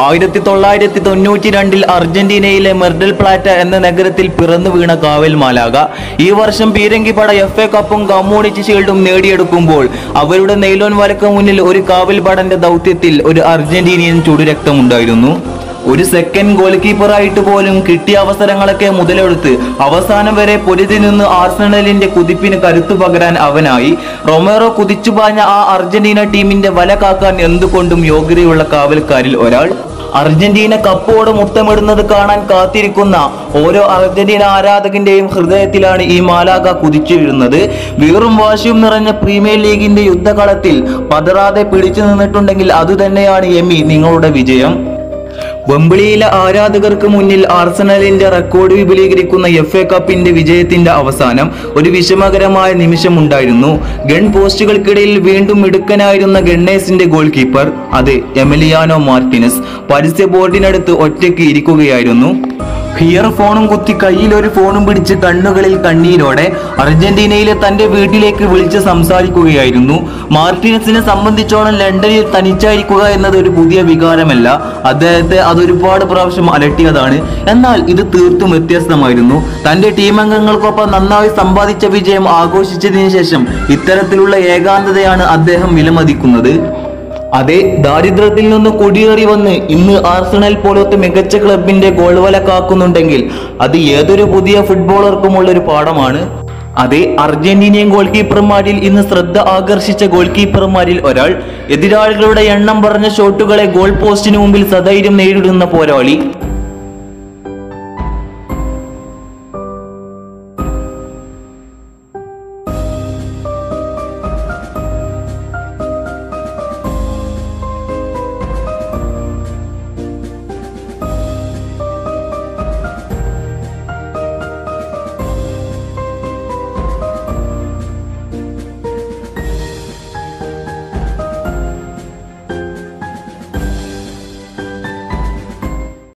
ആയിരത്തി തൊള്ളായിരത്തി തൊണ്ണൂറ്റി രണ്ടിൽ അർജന്റീനയിലെ മെർഡൽ പ്ലാറ്റ എന്ന നഗരത്തിൽ പിറന്നു വീണ കാവൽ മാലാക ഈ വർഷം പീരങ്കിപ്പട എഫ് എ കപ്പും കമ്മ്യൂണിറ്റി ഷീൽഡും നേടിയെടുക്കുമ്പോൾ അവരുടെ നെയ്ലോൻ വരക്ക് മുന്നിൽ ഒരു കാവൽ പടന്റെ ദൗത്യത്തിൽ ഒരു അർജന്റീനിയൻ ചുടുരക്തമുണ്ടായിരുന്നു. ഒരു സെക്കൻഡ് ഗോൾ കീപ്പറായിട്ട് പോലും കിട്ടിയ അവസരങ്ങളൊക്കെ മുതലെടുത്ത് അവസാനം വരെ പൊരുതി നിന്ന് ആർസണലിന്റെ കുതിപ്പിന് കരുത്തു പകരാൻ അവനായി. റൊമേറോ കുതിച്ചു പാഞ്ഞ ആ അർജന്റീന ടീമിന്റെ വല കാക്കാൻ എന്തുകൊണ്ടും യോഗ്യതയുള്ള കാവൽക്കാരിൽ ഒരാൾ. അർജന്റീന കപ്പോട് മുത്തമിടുന്നത് കാണാൻ കാത്തിരിക്കുന്ന ഓരോ അർജന്റീന ആരാധകന്റെയും ഹൃദയത്തിലാണ് ഈ മാലാക കുതിച്ചു വീഴുന്നത്. വീറും വാശിയും നിറഞ്ഞ പ്രീമിയർ ലീഗിന്റെ യുദ്ധകളത്തിൽ പതറാതെ പിടിച്ചു നിന്നിട്ടുണ്ടെങ്കിൽ അതുതന്നെയാണ് എമി നിങ്ങളുടെ വിജയം. വെമ്പിളിയിലെ ആരാധകർക്ക് മുന്നിൽ ആർസണലിന്റെ റെക്കോർഡ് വിപുലീകരിക്കുന്ന എഫ് എ കപ്പിന്റെ വിജയത്തിന്റെ അവസാനം ഒരു വിഷമകരമായ നിമിഷമുണ്ടായിരുന്നു. ഗൺ പോസ്റ്റുകൾക്കിടയിൽ വീണ്ടും മിടുക്കനായിരുന്ന ഗണ്ണേഴ്സിന്റെ ഗോൾ കീപ്പർ അത് എമിലിയാനോ മാർട്ടിനസ് പരസ്യ ബോർഡിനടുത്ത് ഒറ്റയ്ക്ക് ഇരിക്കുകയായിരുന്നു. ഹിയർ ഫോണും കുത്തി കയ്യിൽ ഒരു ഫോണും പിടിച്ച് കണ്ണുകളിൽ കണ്ണീരോടെ അർജന്റീനയിലെ തന്റെ വീട്ടിലേക്ക് വിളിച്ച് സംസാരിക്കുകയായിരുന്നു. മാർട്ടിനസിനെ സംബന്ധിച്ചോളം ലണ്ടനിൽ തനിച്ചായിരിക്കുക എന്നത് ഒരു പുതിയ വികാരമല്ല. അദ്ദേഹത്തെ അതൊരുപാട് പ്രാവശ്യം അലട്ടിയതാണ്. എന്നാൽ ഇത് തീർത്തും വ്യത്യസ്തമായിരുന്നു. തന്റെ ടീം അംഗങ്ങൾക്കൊപ്പം നന്നായി സമ്പാദിച്ച വിജയം ആഘോഷിച്ചതിന് ശേഷം ഇത്തരത്തിലുള്ള ഏകാന്തതയാണ് അദ്ദേഹം വിലമതിക്കുന്നത്. അതെ ദാരിദ്ര്യത്തിൽ നിന്ന് കുടിയേറി വന്ന് ഇന്ന് ആർസണൽ പോലത്തെ മികച്ച ക്ലബിന്റെ ഗോൾവല കാക്കുന്നുണ്ടെങ്കിൽ അത് ഏതൊരു പുതിയ ഫുട്ബോളർക്കുമുള്ള ഒരു പാഠമാണ്. അതെ അർജന്റീനിയൻ ഗോൾ കീപ്പർമാരിൽ ഇന്ന് ശ്രദ്ധ ആകർഷിച്ച ഗോൾ കീപ്പർമാരിൽ ഒരാൾ എതിരാളികളുടെ എണ്ണം പറഞ്ഞ ഷോട്ടുകളെ ഗോൾ പോസ്റ്റിന് മുമ്പിൽ സധൈര്യം നേരിടുന്ന പോരാളി.